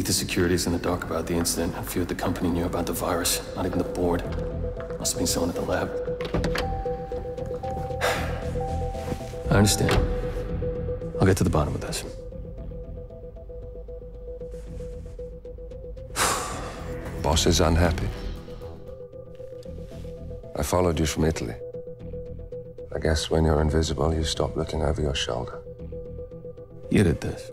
Ether Security's in the dark about the incident. A feared the company knew about the virus. Not even the board. Must have been someone at the lab. I understand. I'll get to the bottom of this. Boss is unhappy. I followed you from Italy. I guess when you're invisible, you stop looking over your shoulder. You did this.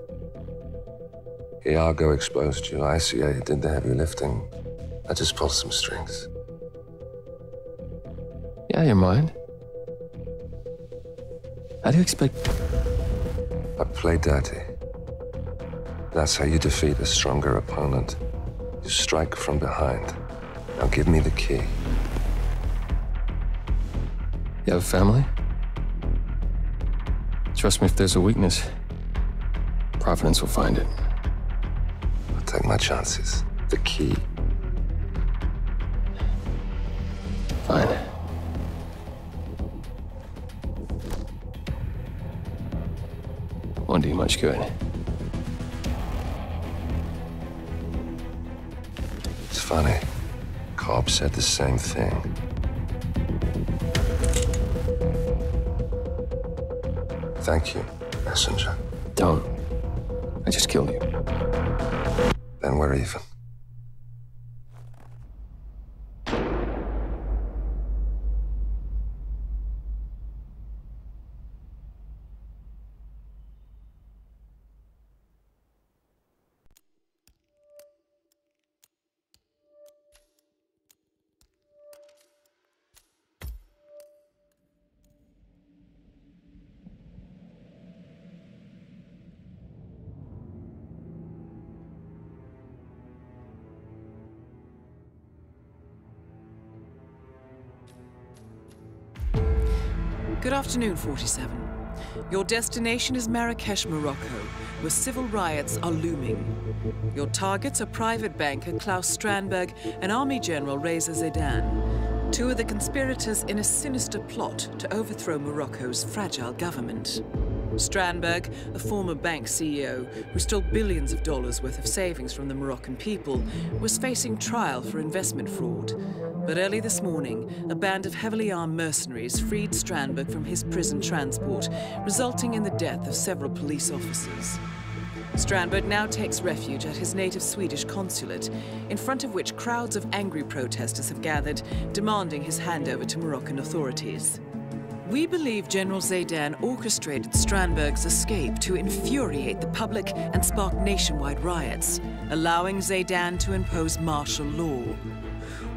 Iago exposed you. ICA did the heavy lifting. I just pulled some strings. Yeah, your mind. How do you expect... I play dirty. That's how you defeat a stronger opponent. You strike from behind. Now give me the key. You have a family? Trust me, if there's a weakness, Providence will find it. Take my chances. The key. Fine. Won't do you much good. It's funny. Cobb said the same thing. Thank you, messenger. Don't. I just killed you. We're even. Afternoon, 47. Your destination is Marrakesh, Morocco, where civil riots are looming. Your targets are private banker Klaus Strandberg and Army General Reza Zaidan, two of the conspirators in a sinister plot to overthrow Morocco's fragile government. Strandberg, a former bank CEO who stole billions of dollars worth of savings from the Moroccan people, was facing trial for investment fraud. But early this morning, a band of heavily armed mercenaries freed Strandberg from his prison transport, resulting in the death of several police officers. Strandberg now takes refuge at his native Swedish consulate, in front of which crowds of angry protesters have gathered, demanding his handover to Moroccan authorities. We believe General Zaidan orchestrated Strandberg's escape to infuriate the public and spark nationwide riots, allowing Zaidan to impose martial law.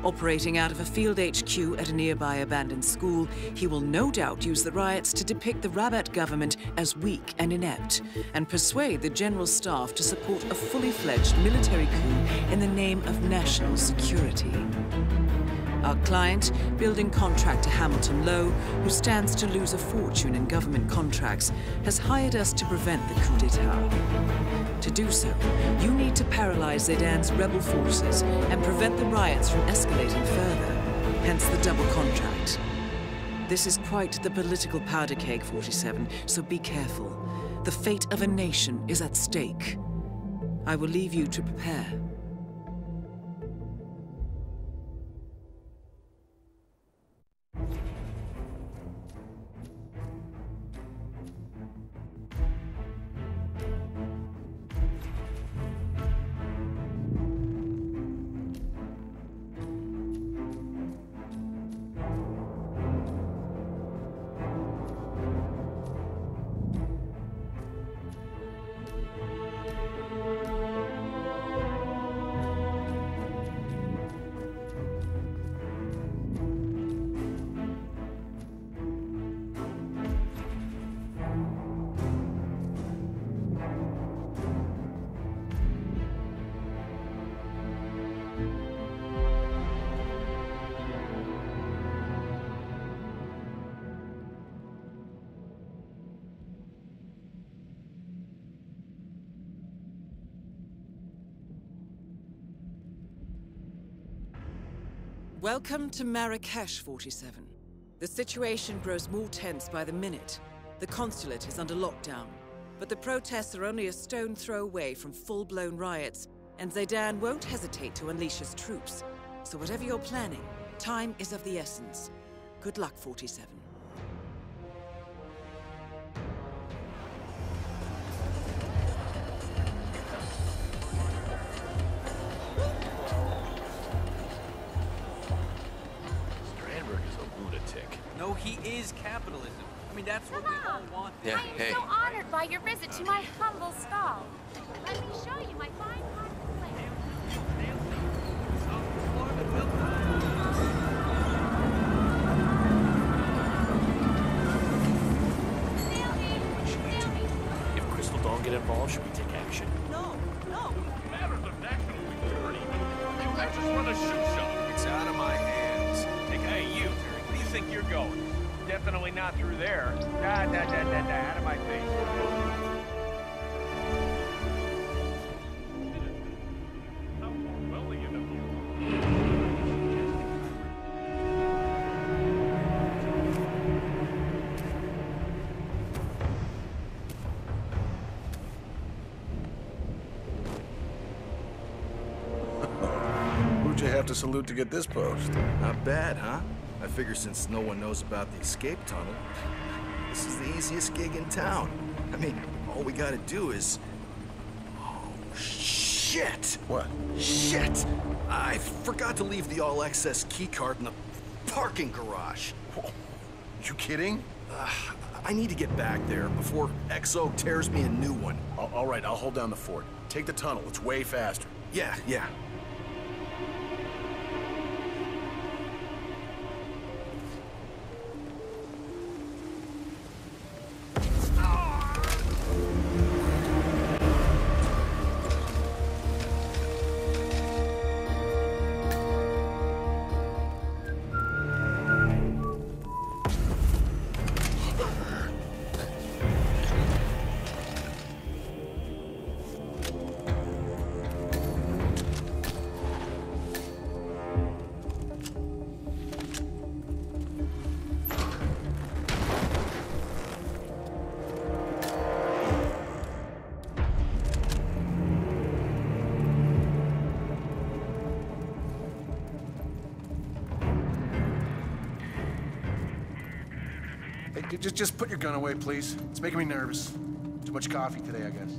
Operating out of a field HQ at a nearby abandoned school, he will no doubt use the riots to depict the Rabat government as weak and inept, and persuade the general staff to support a fully fledged military coup in the name of national security. Our client, building contractor Hamilton Lowe, who stands to lose a fortune in government contracts, has hired us to prevent the coup d'etat. To do so, you need to paralyze Zaidan's rebel forces and prevent the riots from escalating further, hence the double contract. This is quite the political powder keg, 47, so be careful. The fate of a nation is at stake. I will leave you to prepare. Welcome to Marrakesh, 47. The situation grows more tense by the minute. The consulate is under lockdown, but the protests are only a stone throw away from full-blown riots, And Zaidan won't hesitate to unleash his troops. So whatever you're planning, time is of the essence. Good luck, 47. Yeah, I am hey. so honored by your visit to my humble have to salute to get this post? Not bad, huh? I figure since no one knows about the escape tunnel, this is the easiest gig in town. I mean, all we gotta do is. Oh, shit! What? Shit! I forgot to leave the all access keycard in the parking garage. You kidding? I need to get back there before XO tears me a new one. All right, I'll hold down the fort. Take the tunnel. It's way faster. Yeah, yeah. Just, just put your gun away, please. It's making me nervous. Too much coffee today, I guess.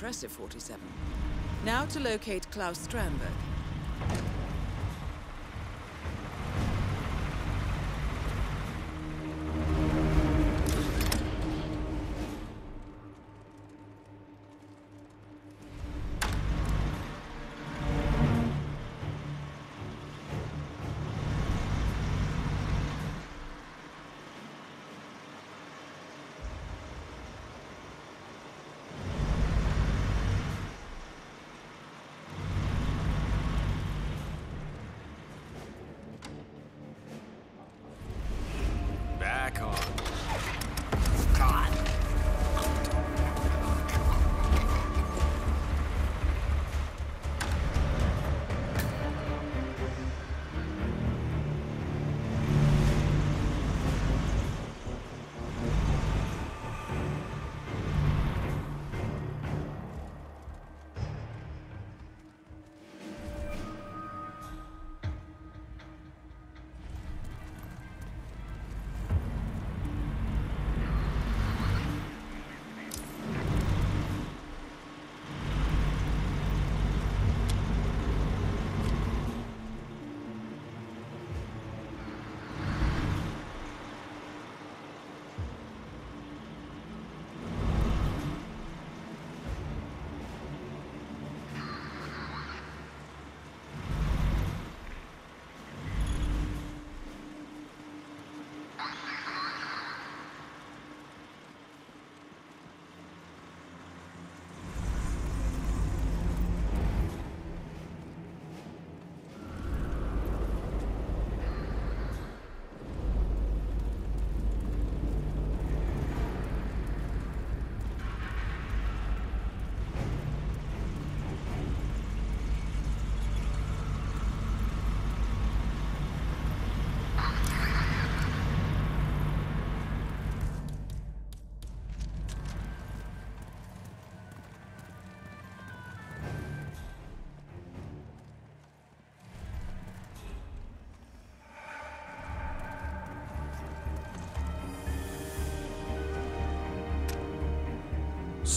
Impressive, 47. Now to locate Klaus Strandberg.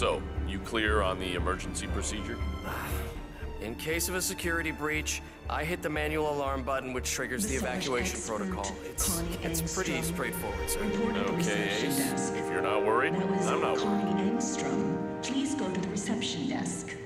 So, you clear on the emergency procedure? In case of a security breach, I hit the manual alarm button which triggers the, Massage evacuation expert protocol. It's, it's pretty straightforward, sir. reported at the Okay, Ace. desk. If you're not worried, I'm not worried. Connie Engstrom. Please go to the reception desk.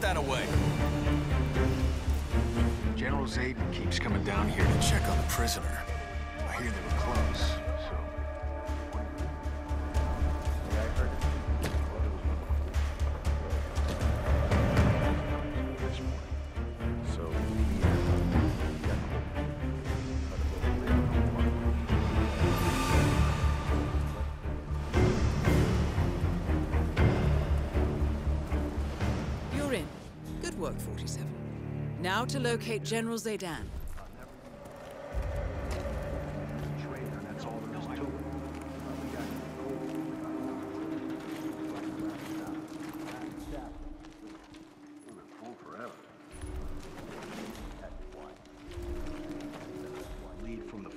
That away. General Zaidan keeps coming down here to check on the prisoner. 47. Now to locate General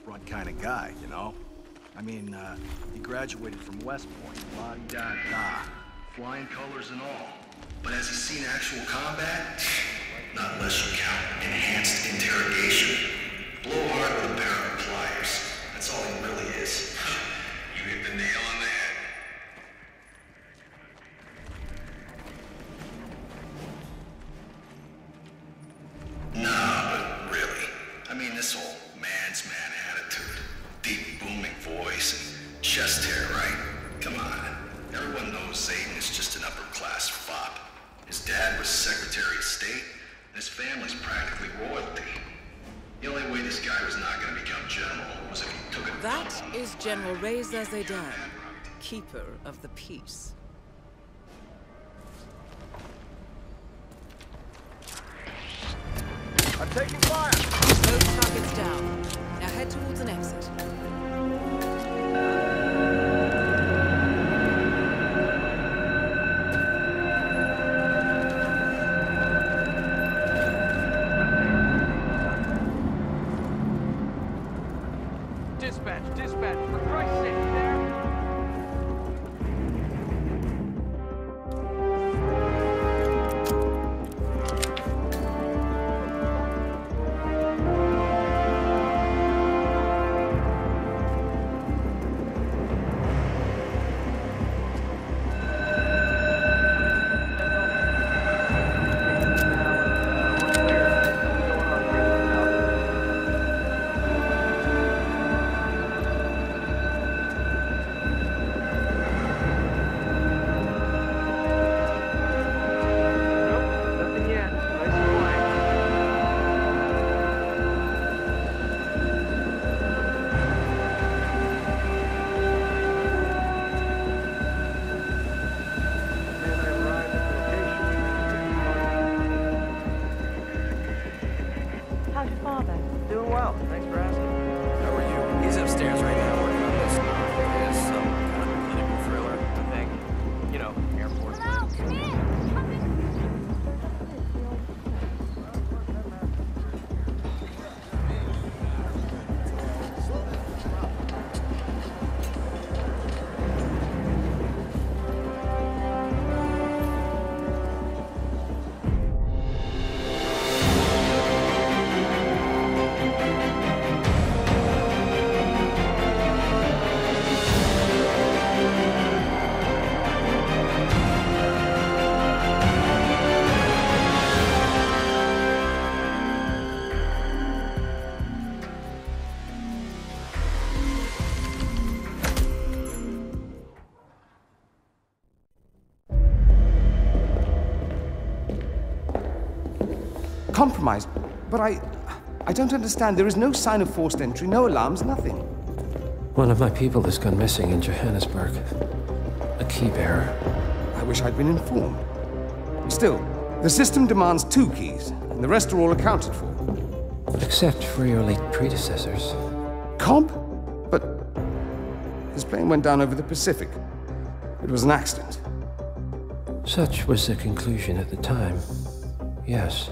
front kind of guy, you know? I mean, uh, he graduated from West Point, la-di-da-da, flying colors and all. But has he seen actual combat? Not unless you count enhanced interrogation. Blowhard with a Keeper of the Peace. Compromised? But I... I don't understand. There is no sign of forced entry, no alarms, nothing. One of my people has gone missing in Johannesburg. A key bearer. I wish I'd been informed. Still, the system demands two keys, and the rest are all accounted for. Except for your late predecessors. Comp? But his plane went down over the Pacific. It was an accident. Such was the conclusion at the time. Yes.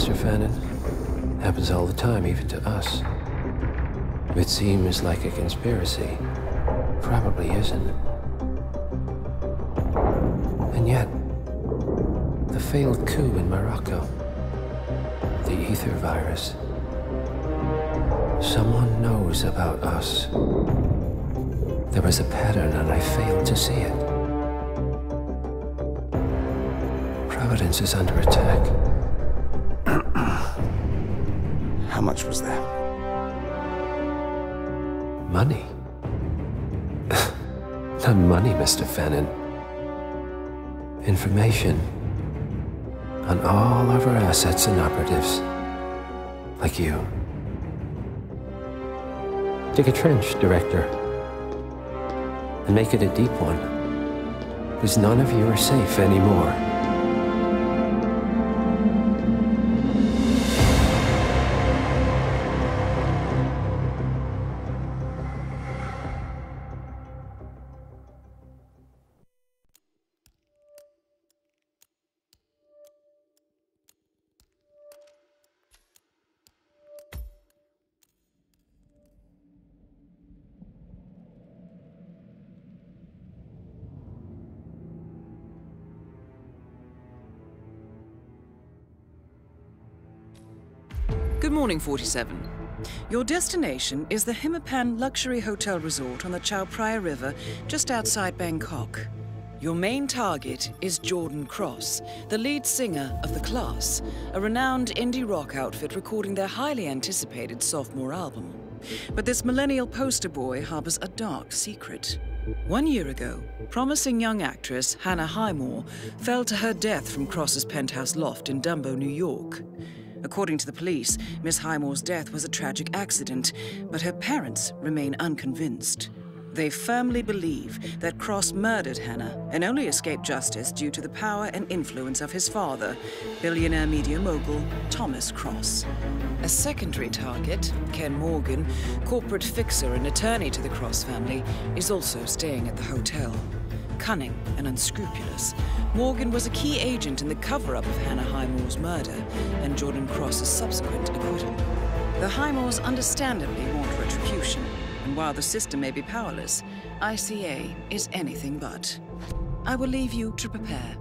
Mr. Fannin. Happens all the time, even to us. It seems like a conspiracy. Probably isn't. And yet, the failed coup in Morocco, the ether virus, someone knows about us. There was a pattern and I failed to see it. Providence is under attack. How much was there? Money? Not money, Mr. Fannin. Information on all of our assets and operatives. Like you. Dig a trench, Director. And make it a deep one. Because none of you are safe anymore. Good morning, 47. Your destination is the Himmapan Luxury Hotel Resort on the Chao Phraya River, just outside Bangkok. Your main target is Jordan Cross, the lead singer of The Class, a renowned indie rock outfit recording their highly anticipated sophomore album. But this millennial poster boy harbors a dark secret. One year ago, promising young actress Hannah Highmore fell to her death from Cross's penthouse loft in Dumbo, New York. According to the police, Miss Highmore's death was a tragic accident, but her parents remain unconvinced. They firmly believe that Cross murdered Hannah and only escaped justice due to the power and influence of his father, billionaire media mogul Thomas Cross. A secondary target, Ken Morgan, corporate fixer and attorney to the Cross family, is also staying at the hotel. Cunning and unscrupulous, Morgan was a key agent in the cover-up of Hannah Highmore's murder and Jordan Cross's subsequent acquittal. The Highmores understandably want retribution, and while the system may be powerless, ICA is anything but. I will leave you to prepare.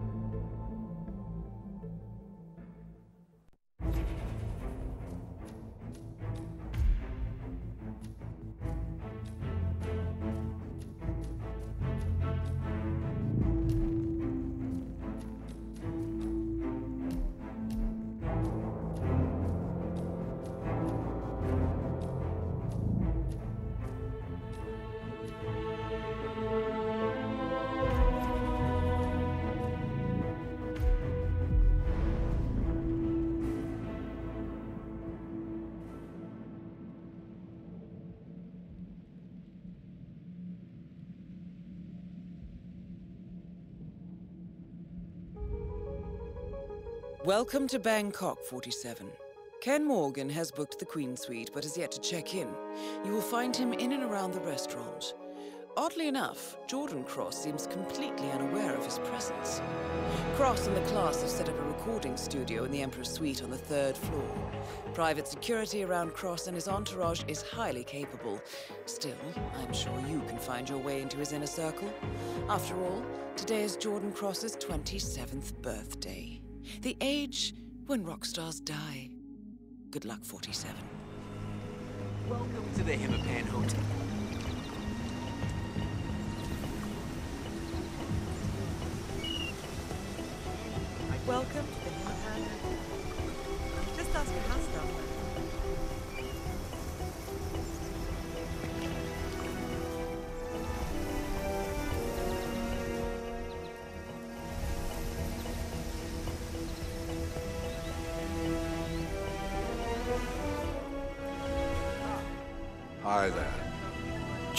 Welcome to Bangkok, 47. Ken Morgan has booked the Queen Suite, but has yet to check in. You will find him in and around the restaurant. Oddly enough, Jordan Cross seems completely unaware of his presence. Cross and the class have set up a recording studio in the Emperor's Suite on the third floor. Private security around Cross and his entourage is highly capable. Still, I'm sure you can find your way into his inner circle. After all, today is Jordan Cross's 27th birthday. The age when rock stars die. Good luck, 47. Welcome to the Himmapan Hotel. Welcome to the Himmapan Just ask for house number.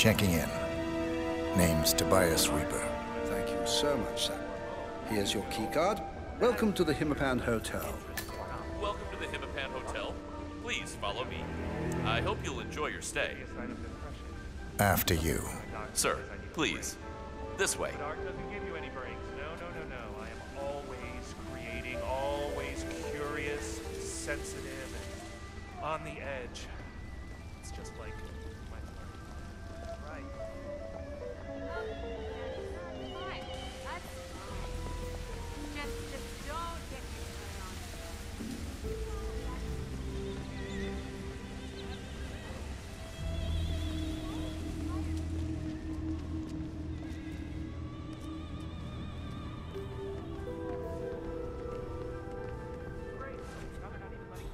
Checking in. Name's Tobias Rieper. Thank you so much, sir. Here's your keycard. Welcome to the Himmapan Hotel. Welcome to the Himmapan Hotel. Please follow me. I hope you'll enjoy your stay. After you. Sir, please. This way. Dark doesn't give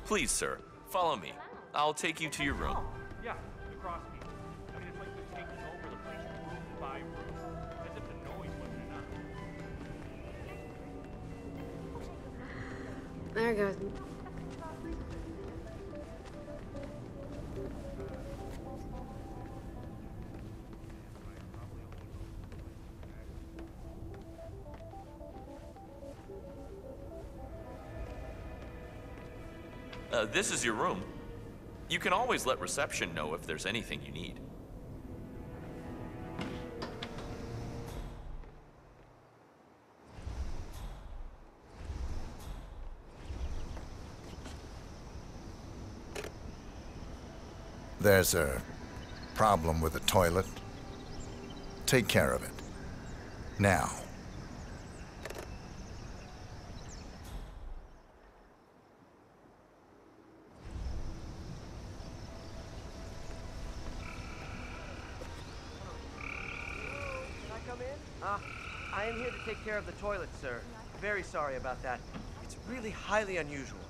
Please, sir, follow me. I'll take you to your room. Oh, yeah, the cross beam. I mean, it's like they're taking over the place room by room, as if the noise wasn't enough. There goes. Uh, this is your room. You can always let reception know if there's anything you need. There's a problem with the toilet. Take care of it. Now. Can I come in? Ah, I am here to take care of the toilet, sir. Very sorry about that. It's really highly unusual.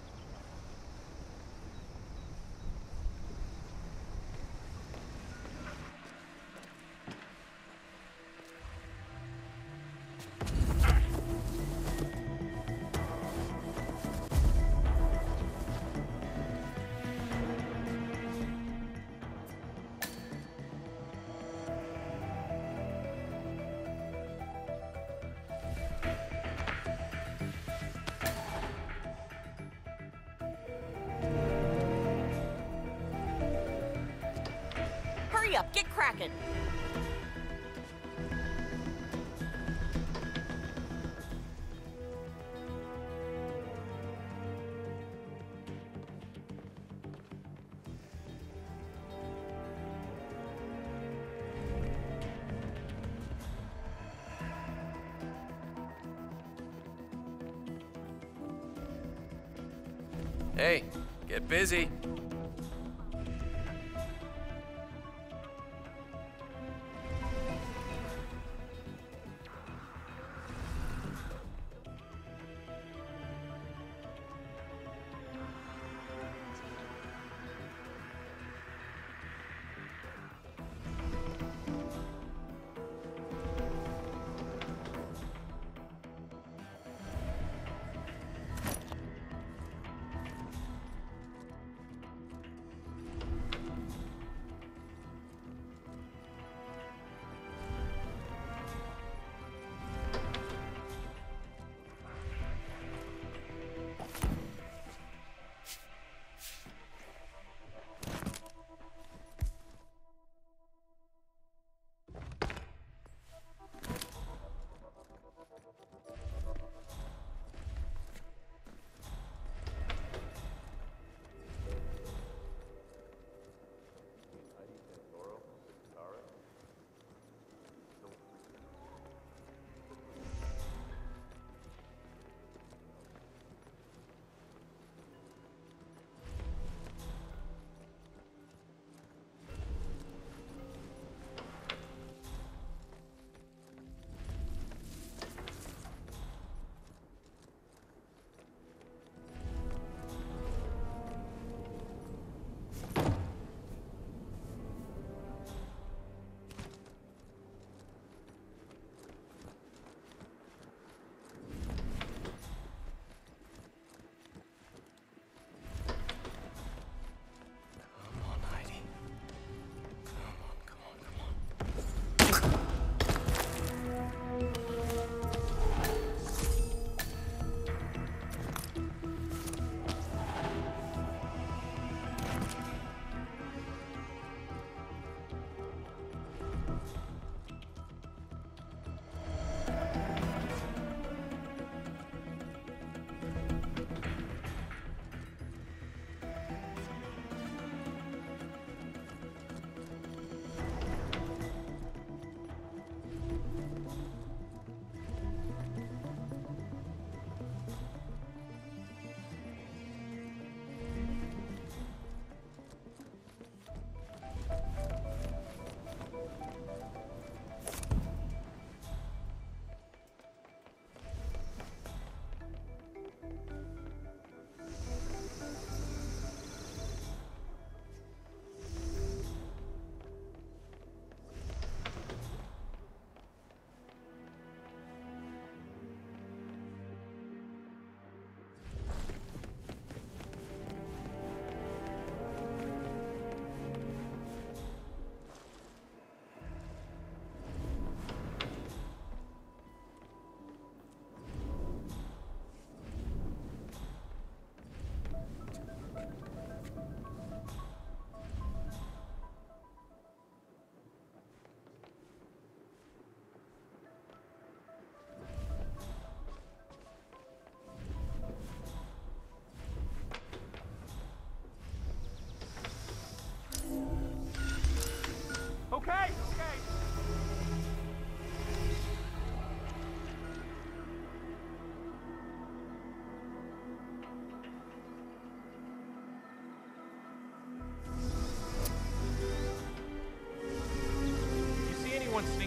Hey, get busy.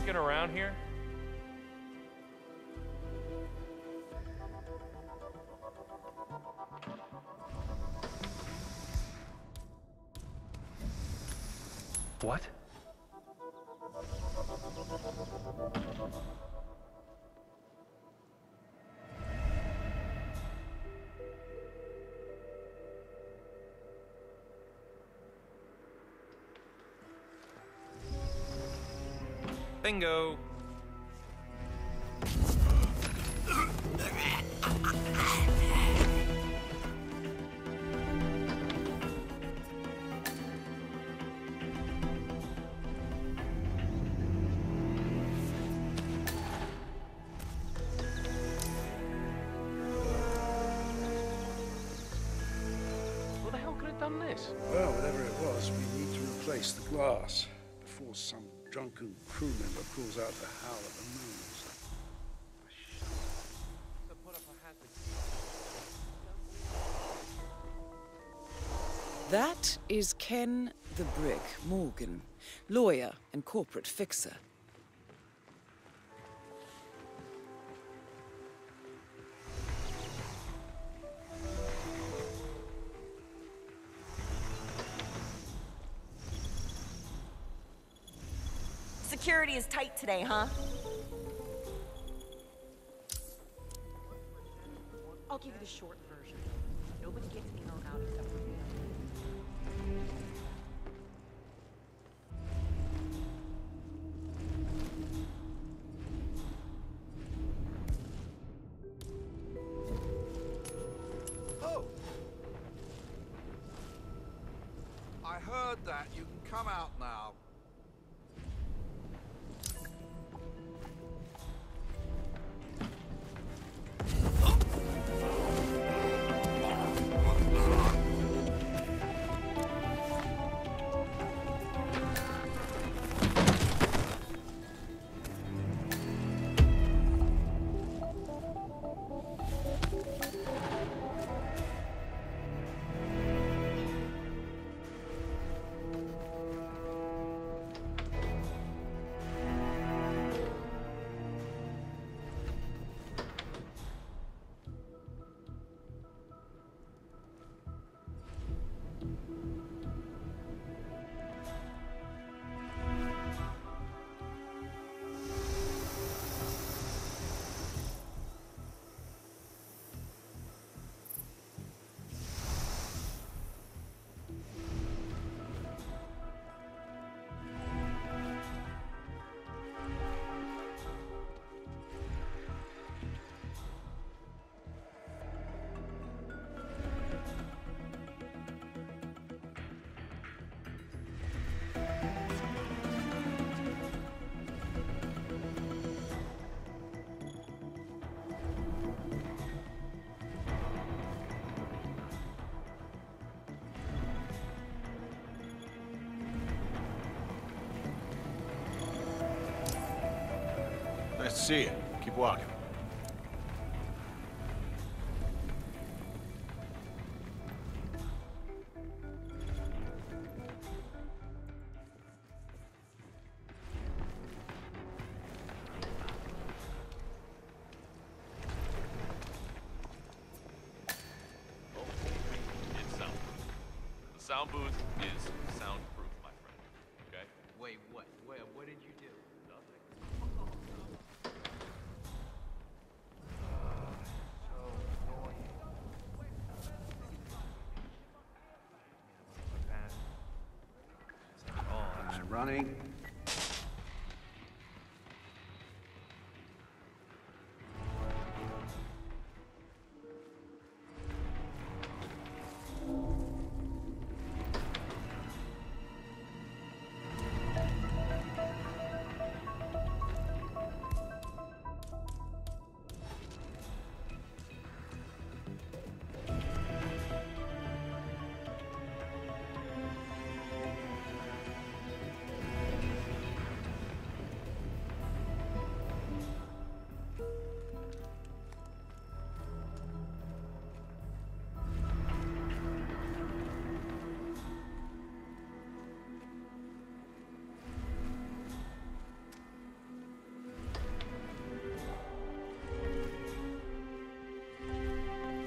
Looking around here? What? Bingo. The hell could have done this? Well, whatever it was, we need to replace the glass before some drunken crew member pulls out the howl at the moon. That is Ken the Brick Morgan, lawyer and corporate fixer. Security is tight today, huh? I'll give you the short version. Nobody gets in or out except for to see you. Keep walking. Running.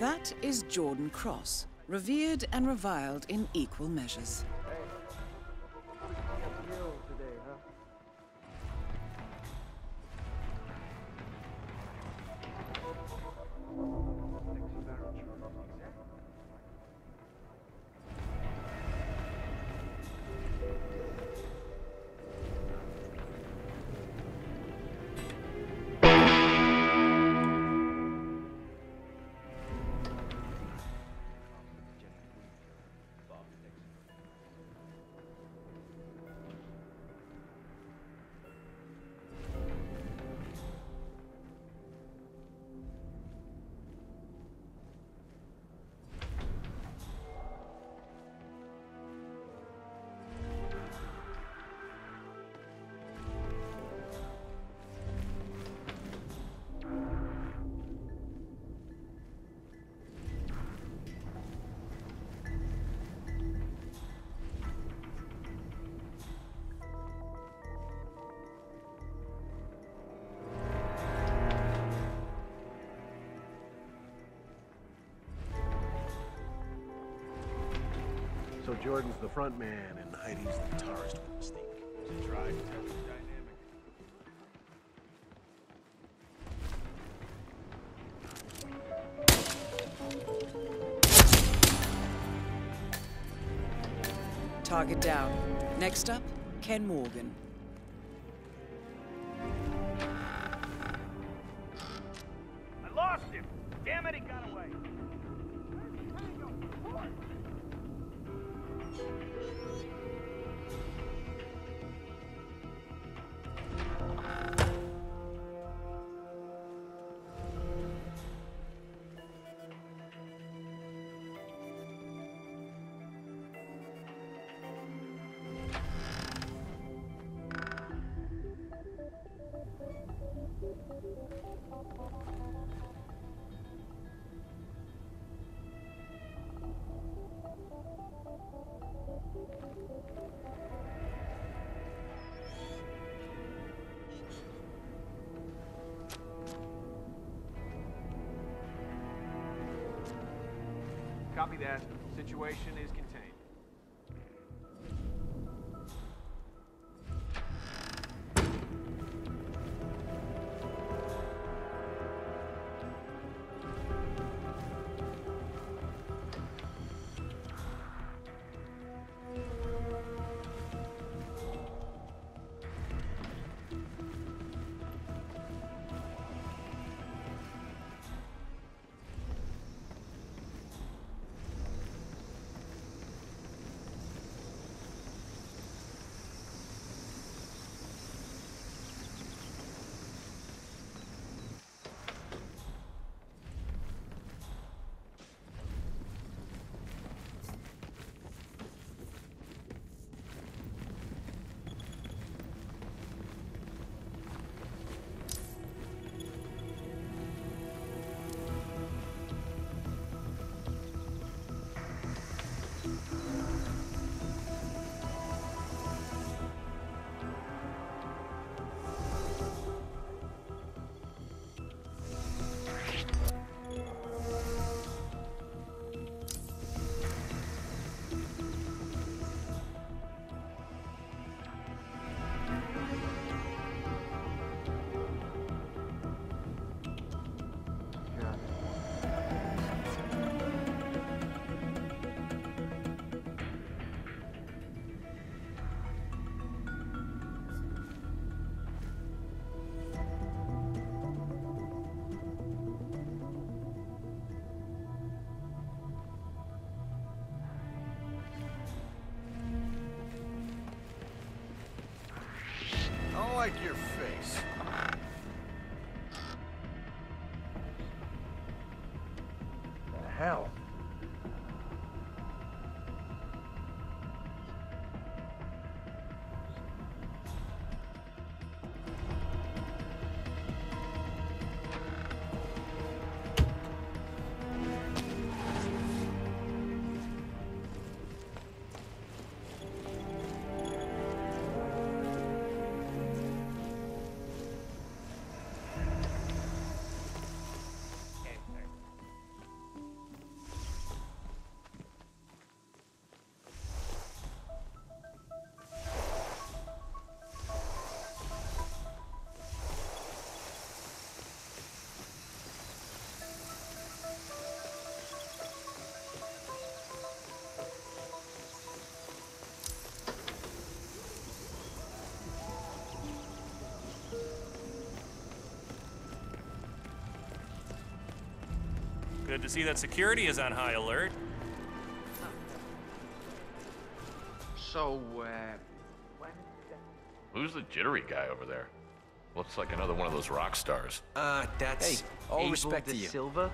That is Jordan Cross, revered and reviled in equal measures. So Jordan's the front man and Heidi's the guitarist with Mystique. Dynamic. Target down. Next up, Ken Morgan. Copy that. Situation is contained. Like your Good to see that security is on high alert. So, uh, Who's the jittery guy over there? Looks like another one of those rock stars. Uh, that's Hey, all Abel respect De to you. Silva.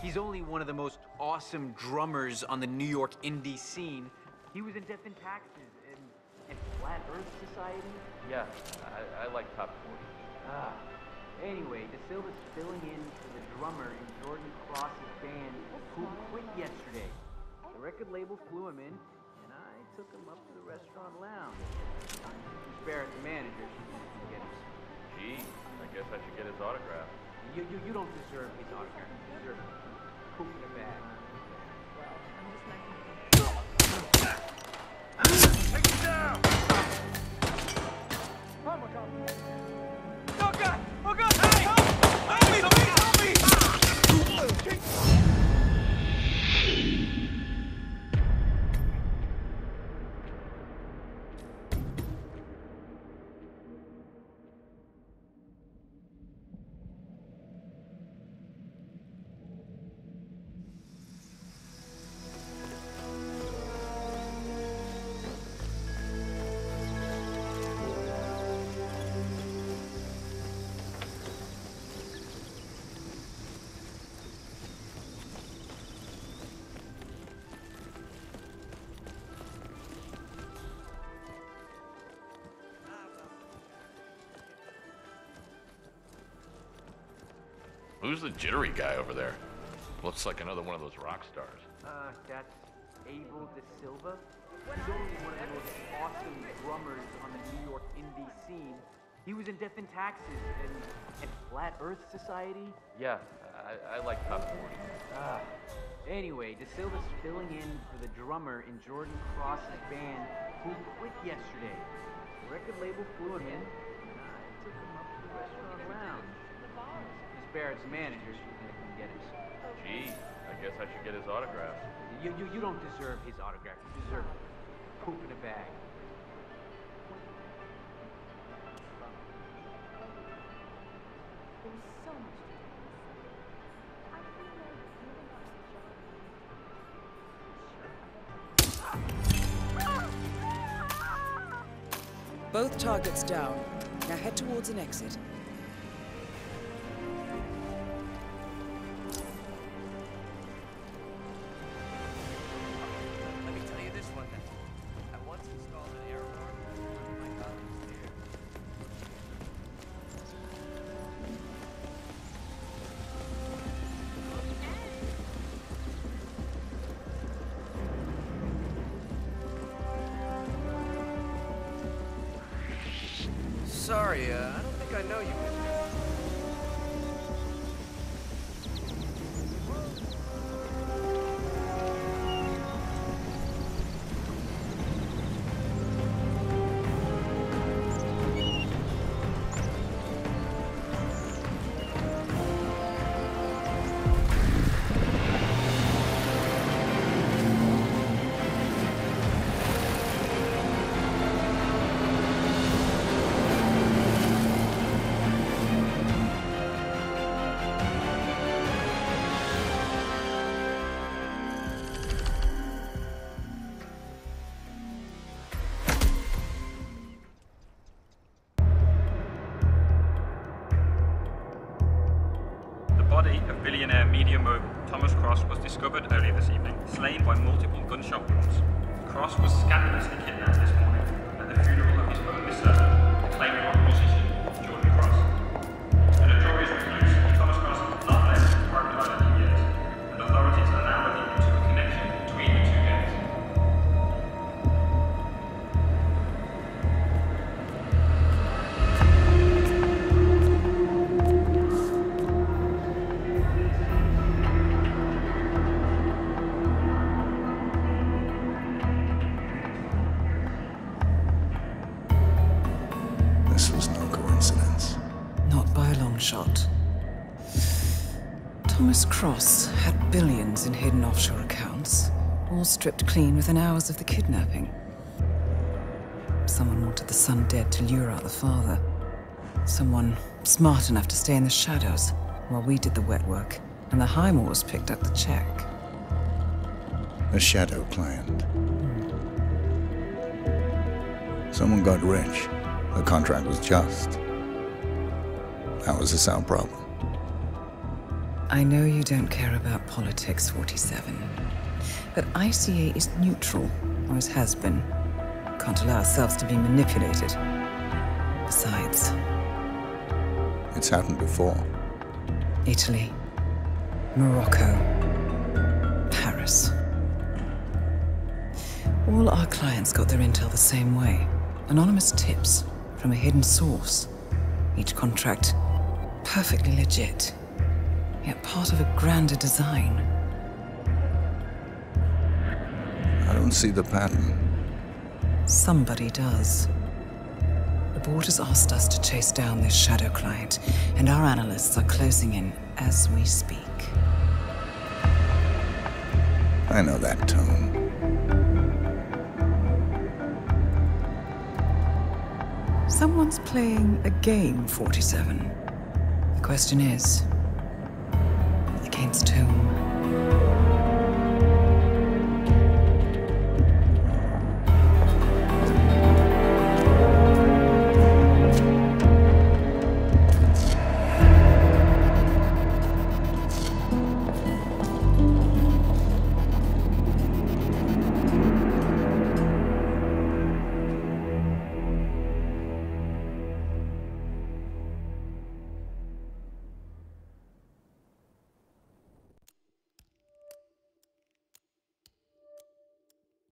He's only one of the most awesome drummers on the New York indie scene. He was in Death and Taxes and, and Flat Earth Society. Yeah, I, I like Top 40. Ah. Anyway, De Silva's filling in for the drummer in Jordan Cross's band who quit yesterday. The record label flew him in, and I took him up to the restaurant lounge. Miss Barrett, the manager, she can get him. Gee, I guess I should get his autograph. You, you, you don't deserve his autograph. You deserve poop in a bag. Take it down! Oh my god! Who's the jittery guy over there? Looks like another one of those rock stars. Uh, that's Abel De Silva. He's only one of the most awesome drummers on the New York indie scene. He was in Death and Taxes and, and Flat Earth Society. Yeah, I, I like Top 40. Ah. Anyway, De Silva's filling in for the drummer in Jordan Cross's band who quit yesterday. The record label flew him in, Barrett's manager, she can come get him. Gee, I guess I should get his autograph. You, you, you don't deserve his autograph. You deserve poop in a bag. There so much to do. I feel like moving up to Both targets down. Now head towards an exit. Mogul Thomas Cross was discovered earlier this evening, slain by multiple gunshot wounds. Cross was scandalously kidnapped this morning at the funeral of his only son, all stripped clean within hours of the kidnapping. Someone wanted the son dead to lure out the father. Someone smart enough to stay in the shadows while we did the wet work. And the Highmores picked up the check. A shadow client. Someone got rich. The contract was just. That was a sound problem. I know you don't care about politics, 47. But ICA is neutral, or it has been. Can't allow ourselves to be manipulated. Besides, It's happened before. Italy, Morocco, Paris. All our clients got their intel the same way. Anonymous tips from a hidden source. Each contract perfectly legit, yet part of a grander design. I don't see the pattern. Somebody does. The board has asked us to chase down this shadow client, and our analysts are closing in as we speak. I know that tone. Someone's playing a game, 47. The question is, against whom?